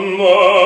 Mamma